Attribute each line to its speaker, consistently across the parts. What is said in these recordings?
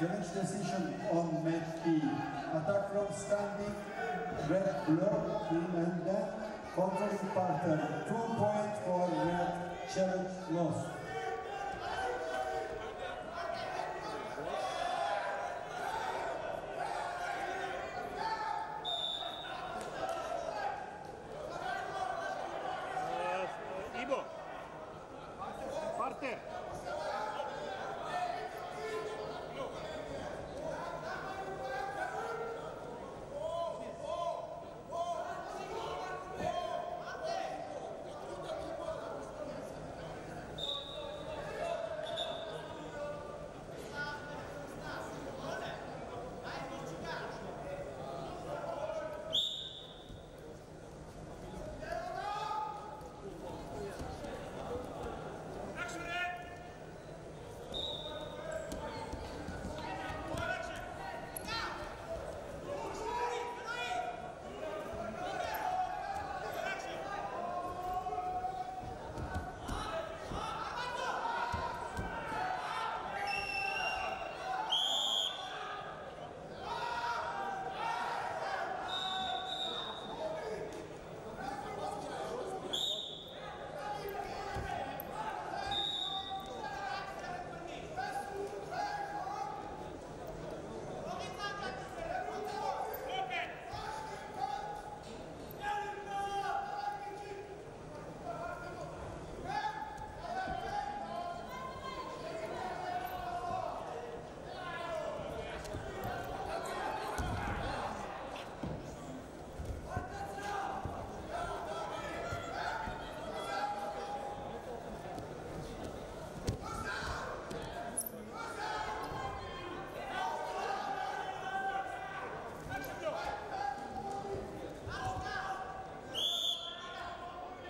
Speaker 1: Challenge decision on mat B. Attack from standing, red team and then controlling partner. Two points for red, challenge lost.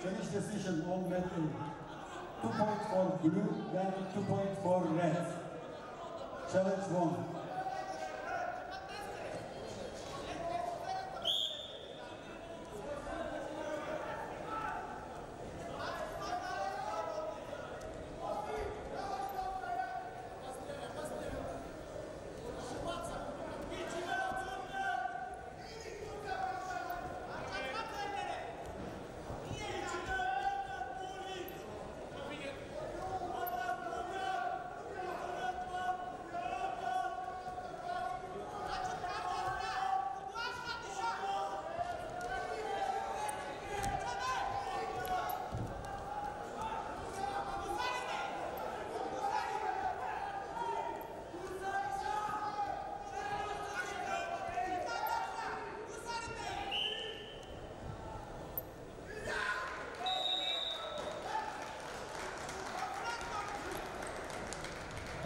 Speaker 1: Challenge decision on mat A. Two points for blue, then two points for red. Challenge
Speaker 2: won.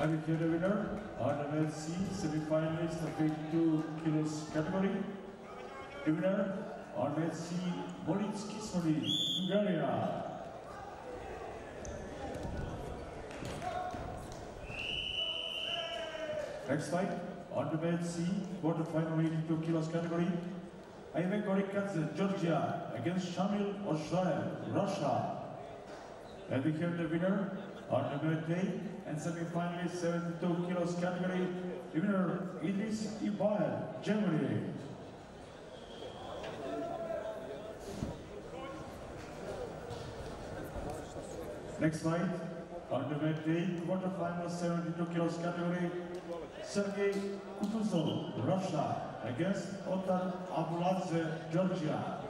Speaker 2: Will the winner on the male C semi-finalist of 82 kilos category. The winner on male C, Moritz Kismoli, Bulgaria. Next fight on the male C, quarterfinal 82 kilos category. Ivan Gorikadze, Georgia against Shamil Oshaev, Russia. And we have the winner on the and semi-finalist 72 kilos category. Winner Idris Ibaev, Germany. Next fight male A, quarterfinal 72 kilos category. Sergey Kutuzov, Russia, against Otar Abuladze, Georgia.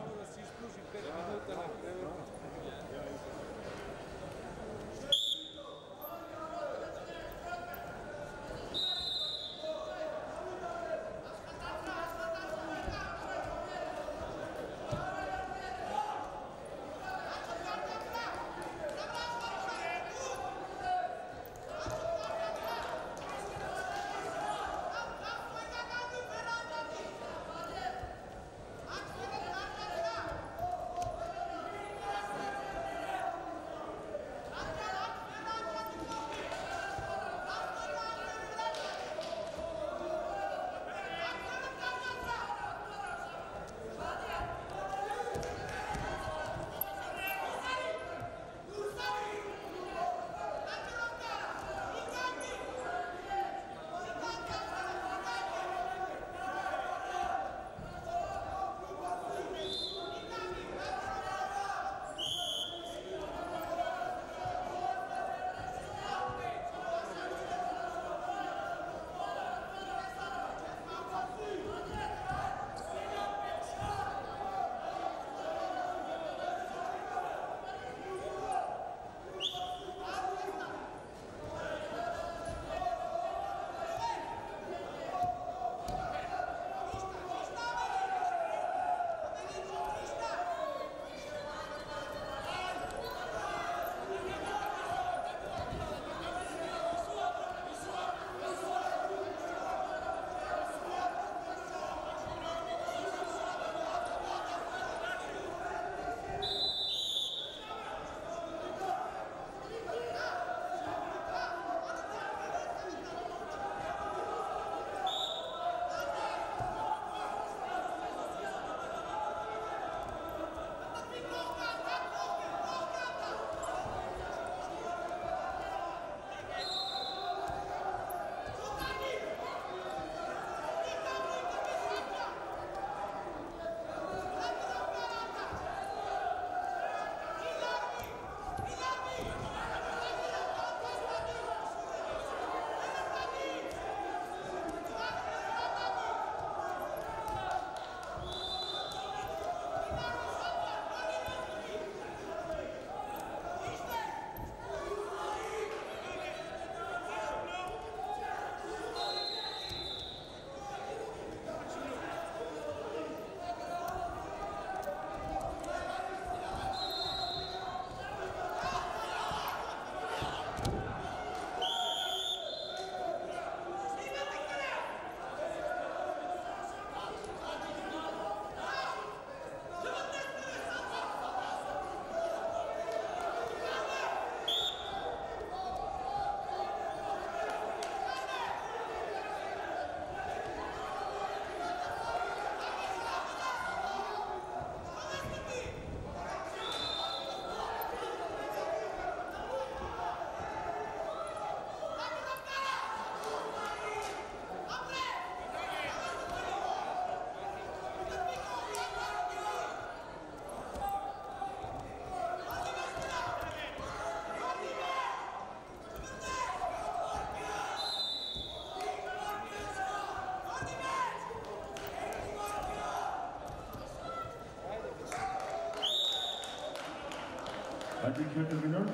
Speaker 2: The winner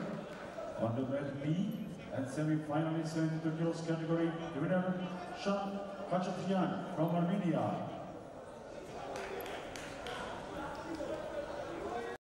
Speaker 2: on the mat B and semi-finalist 72 kilos category, the winner Shan Khachatryan from Armenia.